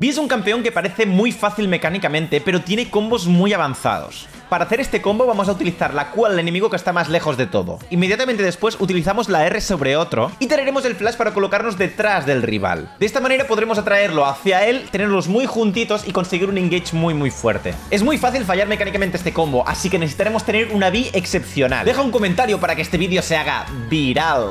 Vi es un campeón que parece muy fácil mecánicamente, pero tiene combos muy avanzados. Para hacer este combo vamos a utilizar la Q al enemigo que está más lejos de todo. Inmediatamente después utilizamos la R sobre otro y traeremos el flash para colocarnos detrás del rival. De esta manera podremos atraerlo hacia él, tenerlos muy juntitos y conseguir un engage muy muy fuerte. Es muy fácil fallar mecánicamente este combo, así que necesitaremos tener una B excepcional. Deja un comentario para que este vídeo se haga viral.